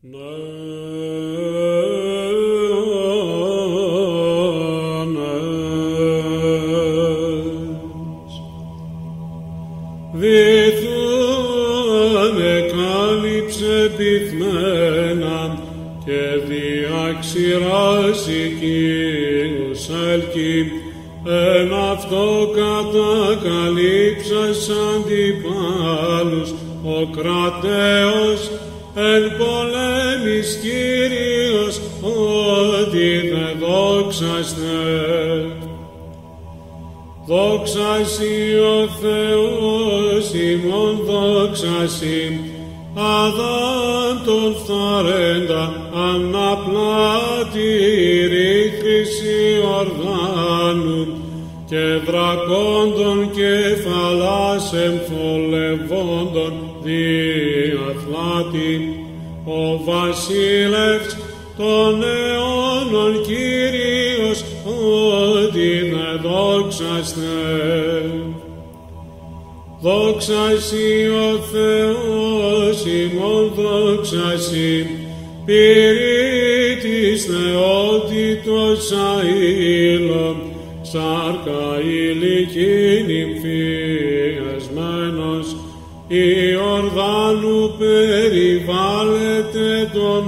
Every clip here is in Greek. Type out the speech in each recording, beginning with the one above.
Νες. Βυθάνε κάλυψε πυθμένα και διαξηράζει Κύριος έλκη εν αυτό κατακαλύψας αντιπάλους ο κρατέος εν πολέμης Κύριος ότι δε δόξαστε. Δόξασι ο Θεός ημών δόξασι, αδάντων φθαρέντα αναπλάτη ρήθρηση ορδάνου και δρακόντων κεφαλάς εμφολευόντων διαθλάτη ο βασίλευτς των αιώνων Κύριος ότι με δόξαστε. Δόξασι ο Θεός ημών δόξασι, πυρήτης θεότητος αήλων, σάρκα ηλική νυμφιασμένος, Ιορδάνου περιβάλλεται τον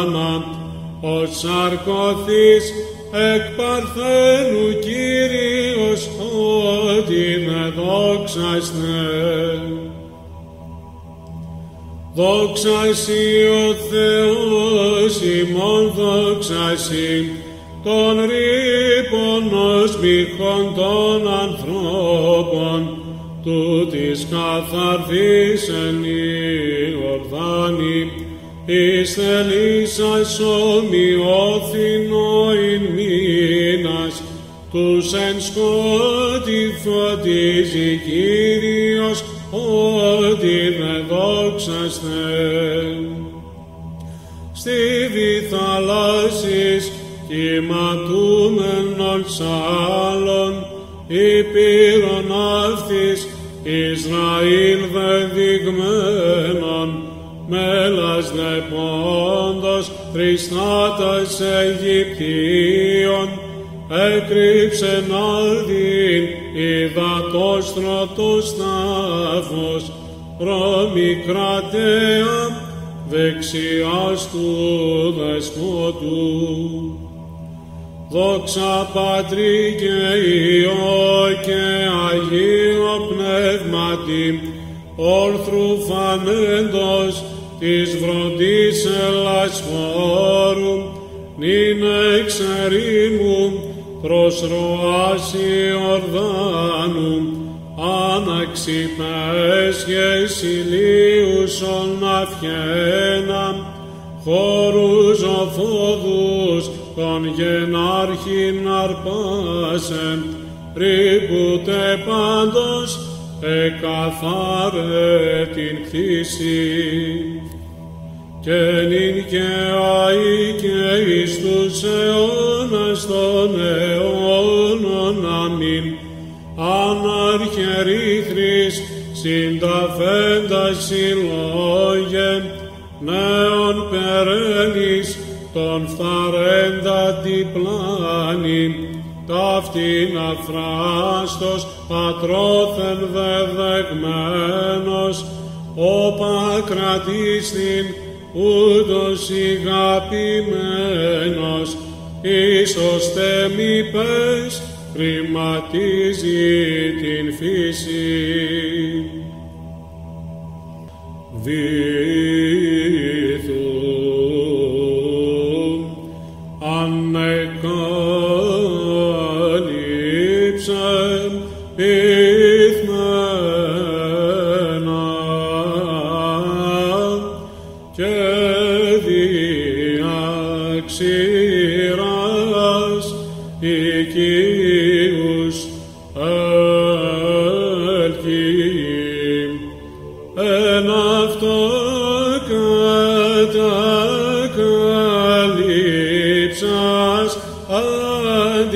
Άννα, ο σαρκωθής εκ Παρθένου Κύριος ότι με δόξαστε. Δόξασι ο Θεός ημών δόξασι, των ρήπων ως μοιχών των ανθρώπων, τούτης καθαρθής εν Ιορδάνη, εις θελήσας ομοιόθυνο ειν μήνας, τους εν σκότη φωτίζει Κύριος, ότι με δόξαστε. Στη θαλάσσης κυματούμενων σάλων, υπήρων αυτής Ισραήλ δεδειγμένων, μέλας δε πόντος τριστάτας Αιγυπτίων, έκρυψεν άλδιν υδατός στρωτός τάφος, Ρώμη κρατέα δεξιάς του δεσπότου. Δόξα Πατρί και Υιό και Αγίο Πνεύματι, όρθρου φανέντος της βροντής ελασφόρου, νυν εξ ερήμου προς ροάς Ιορδάνου, αναξυπές και ηλίους αφιένα, χώρους οφόδους των γενάρχην αρπάσεν, ρήποτε πάντως εκαθάρε την κτήση. Και νυν και αεί και εις τους αιώνας των αιώνων αμήν, αναρχερήθρης συνταφέντας συλλόγε, νέων περέλης τον φθαρέντα διπλάνη, ταύτην αφράστος πατρόθεν δεδεγμένος, όπα κρατήστην ούτως ηγαπημένος, ίσως μη πες χρηματίζει την φύση. Βήθου εν αυτό κατακαλύψας αντιπάλους.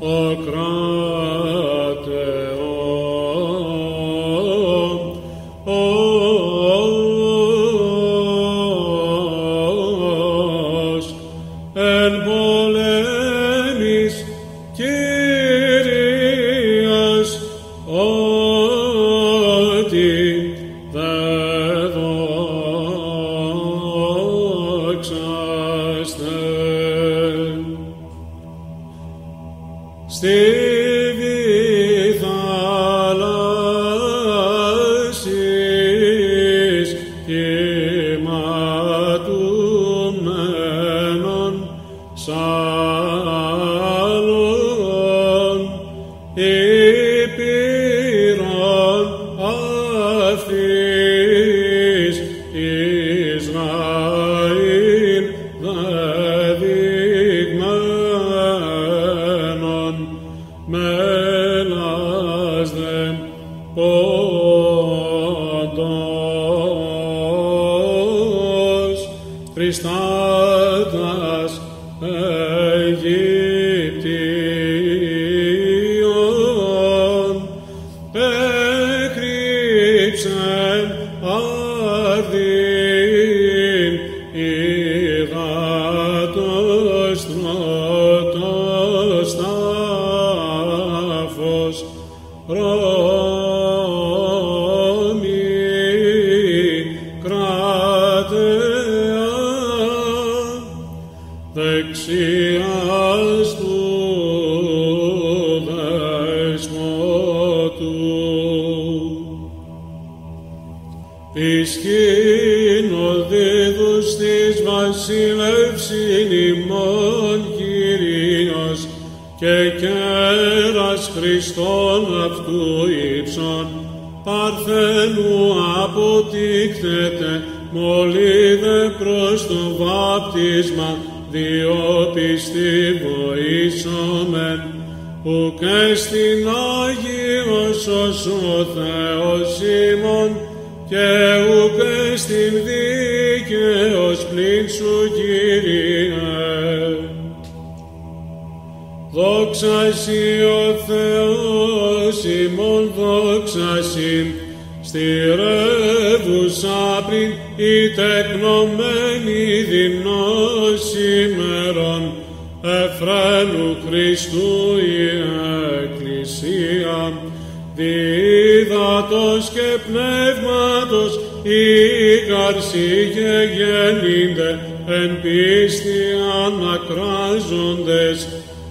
Ο κρατεόν εν πολέμ τερματουμένων σαλών υπήρων Ισραήλ μελάς δε πόντων της βασιλεύσιν ημών Κύριος και κέρας Χριστόν αυτού ύψων παρθένου αποτύχθεται μολύδε προς το βάπτισμα διό πιστή βοήσομεν ουκ εστιν Άγιος ως ο Θεός ημών και ουκ εστιν δίκαιος πλην σου Κύριε. Δόξα σοι ο Θεός ημών δόξα σοι στη ρεύουσα πριν η τεκνωμένη δεινός ημερών εφραίνου Χριστού η Εκκλησία δίδατος και πνεύματος η καρσί και γεννήνται εν πίστη ανακράζοντες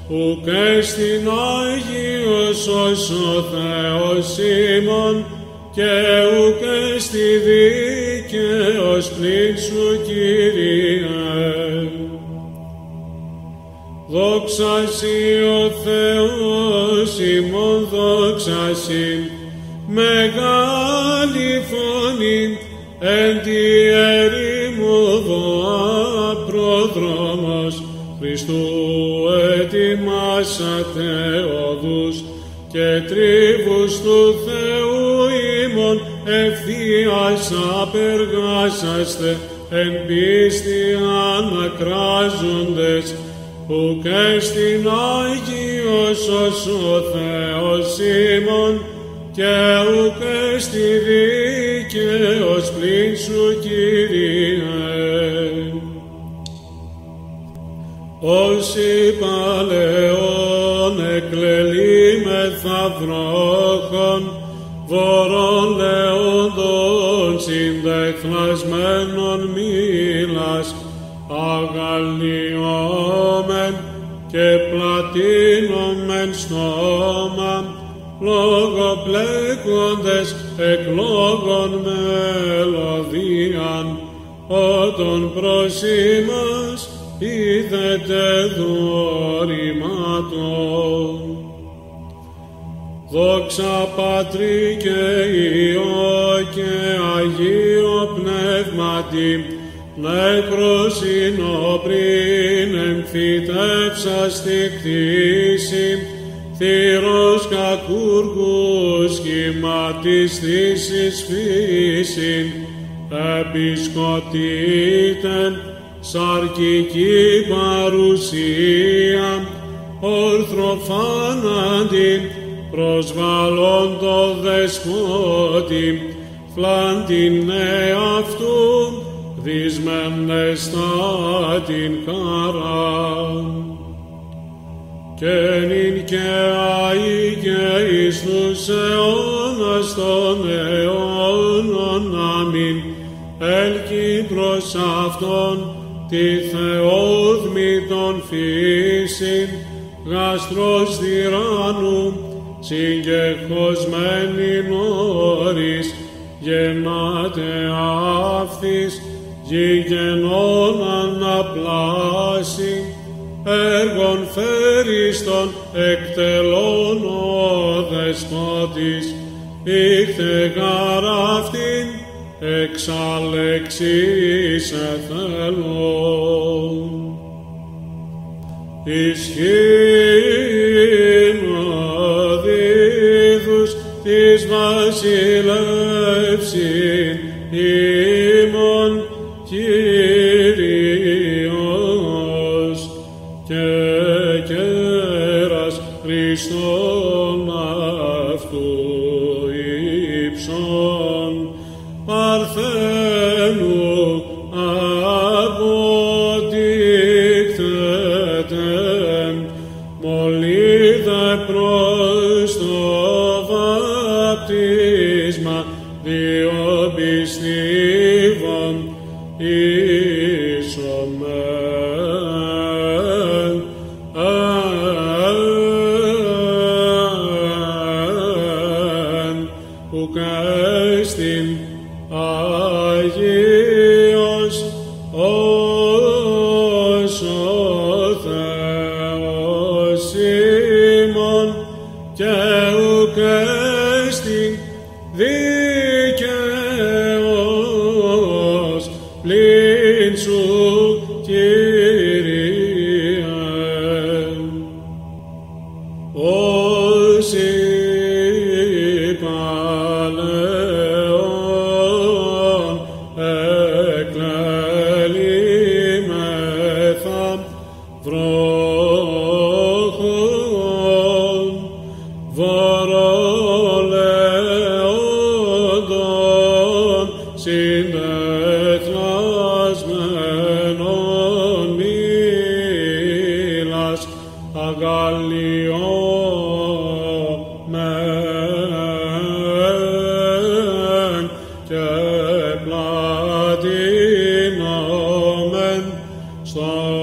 ουκ εστιν Άγιος ως ο Θεός ημών και ουκ εστι δίκαιος πλην σου Κύριε. Δόξα σοι ο Θεός ημών δόξα σοι μεγάλη φωνή εν τη ερήμου βοά πρόδρομος Χριστού ετοιμάσατε οδούς και τρίβους του Θεού ημών ευθείας απεργάσαστε εν πίστη ανακράζοντες ουκ εστιν Άγιος ως ο Θεός ημών και ουκ εστι δίκαιος πλην σου Κύριε. Όσοι παλαιόν εκλελήμεθα βρόχων, βορών λεόντων συντεχλασμένων μήλας, αγαλιόμεν και πλατείνομεν στόμα, λογοπλέκοντες εκ λόγων μελωδίαν, ότων προσήμας είδετε δωρημάτων. Δόξα Πατρί και Υιό και Αγίο Πνεύματι, νεκρός είναι πριν εμφυτεύσας στη κτήση, θύρος κακούργους σχηματιστής εις φύσιν, επισκοτήτεν σαρκική παρουσία, ορθροφάναντι προσβαλών το δεσπότη, φλάντην εαυτού, δυσμενεστά την χαρά. Και νυν και αεί και εις τους αιώνας των αιώνων αμήν, έλκει προς Αυτόν τη θεόδμη των φύσιν, γαστρός τυράννου, συγκεχωσμένη νωρίς, γεννάτε αύθις, γηγενών αναπλάσει, έργων φέριστον εκτελών ο δεσπότης, ήχθε γαράφτην εξ αλεξής εθελών. Ισχύν οδίδους της βασιλεύσιν Χριστόν αυτού ύψον παρθένου αποδείχθετεν μολύδε προς το βαπτίσμα διοπιστήβων ίσομεν δίκαιος sorrow.